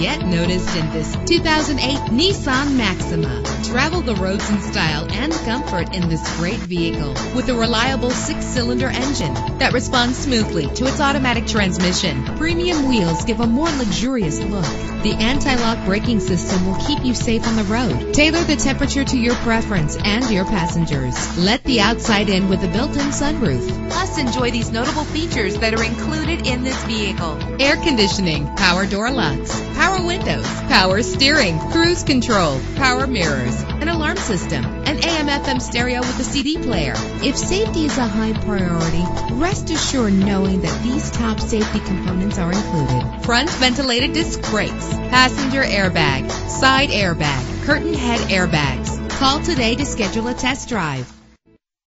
Get noticed in this 2008 Nissan Maxima. Travel the roads in style and comfort in this great vehicle with a reliable six-cylinder engine that responds smoothly to its automatic transmission. Premium wheels give a more luxurious look. The anti-lock braking system will keep you safe on the road. Tailor the temperature to your preference and your passengers. Let the outside in with a built-in sunroof. Plus, enjoy these notable features that are included in this vehicle. Air conditioning, power door locks, power windows, power steering, cruise control, power mirrors, an alarm system, an AM FM stereo with a CD player. If safety is a high priority, rest assured knowing that these top safety components are included. Front ventilated disc brakes, passenger airbag, side airbag, curtain head airbags. Call today to schedule a test drive.